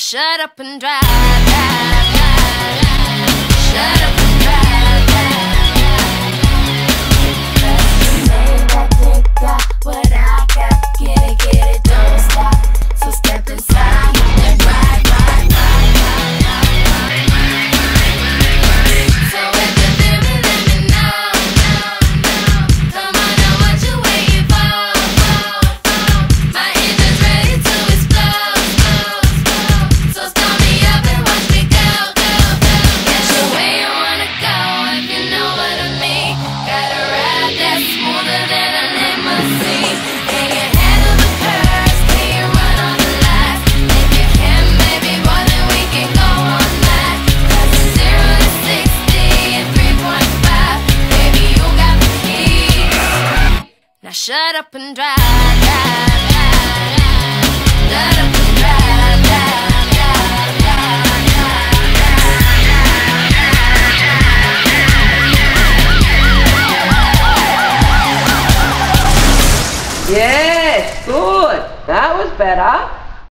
shut up and drive. Now shut up and drive, drive, drive, drive. Shut up and drive, drive. Yes, good. That was better.